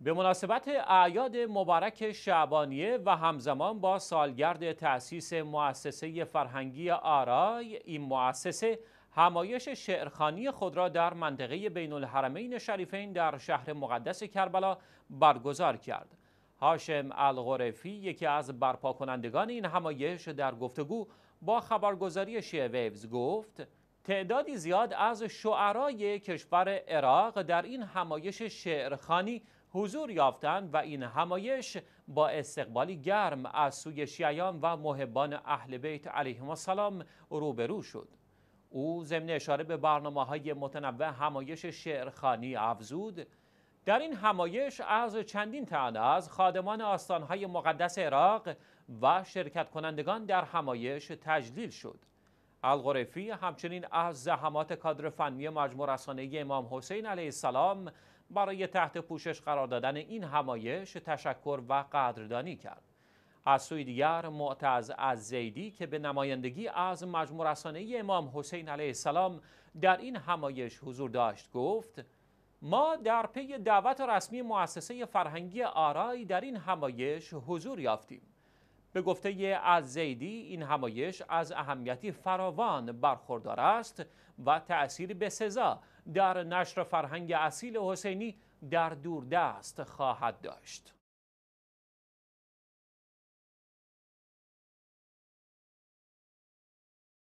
به مناسبت اعیاد مبارک شعبانیه و همزمان با سالگرد تأسیس مؤسسه فرهنگی آرای این مؤسسه همایش شعرخانی خود را در منطقه بین الحرمین شریفین در شهر مقدس کربلا برگزار کرد. هاشم الغرفی یکی از برپا کنندگان این همایش در گفتگو با خبرگزاری شیعه ویوز گفت تعدادی زیاد از شعرای کشور عراق در این همایش شعرخانی حضور یافتند و این همایش با استقبالی گرم از سوی شیعیان و محبان اهل بیت علیهم السلام روبرو شد. او ضمن اشاره به برنامه های متنوع همایش شعرخانی افزود در این همایش از چندین تن از خادمان آستانهای مقدس عراق و شرکت کنندگان در همایش تجلیل شد. الغرفی همچنین از زحمات کادر فنی مجموع رسانه امام حسین علیه السلام برای تحت پوشش قرار دادن این همایش تشکر و قدردانی کرد. از سوی دیگر معتز از زیدی که به نمایندگی از مجموع رسانه امام حسین علیه السلام در این همایش حضور داشت گفت ما در پی دعوت رسمی مؤسسه فرهنگی آرای در این همایش حضور یافتیم. به گفته از زیدی این همایش از اهمیتی فراوان برخوردار است و تأثیری به سزا در نشر فرهنگ اصیل حسینی در دوردست خواهد داشت.